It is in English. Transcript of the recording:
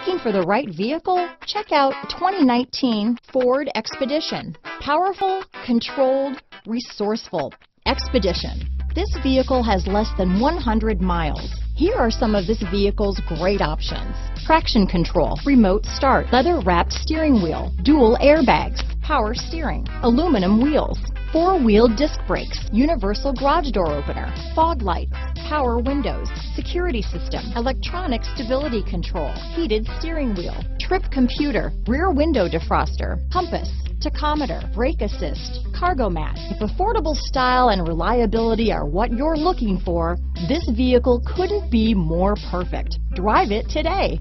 Looking for the right vehicle? Check out 2019 Ford Expedition. Powerful, controlled, resourceful. Expedition. This vehicle has less than 100 miles. Here are some of this vehicle's great options. Traction control, remote start, leather wrapped steering wheel, dual airbags, power steering, aluminum wheels, four-wheel disc brakes, universal garage door opener, fog lights, power windows, security system, electronic stability control, heated steering wheel, trip computer, rear window defroster, compass, tachometer, brake assist, cargo mat. If affordable style and reliability are what you're looking for, this vehicle couldn't be more perfect. Drive it today.